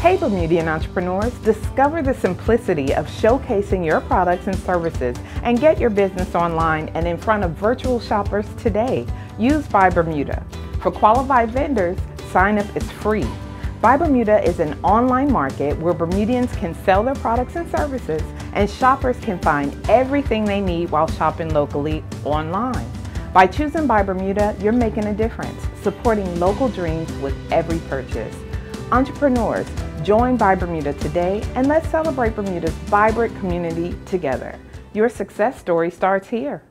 Hey Bermudian entrepreneurs, discover the simplicity of showcasing your products and services and get your business online and in front of virtual shoppers today. Use ByBermuda. For qualified vendors, sign up is free. ByBermuda is an online market where Bermudians can sell their products and services and shoppers can find everything they need while shopping locally online. By choosing ByBermuda, you're making a difference, supporting local dreams with every purchase. Entrepreneurs, Join ByBermuda today and let's celebrate Bermuda's vibrant community together. Your success story starts here.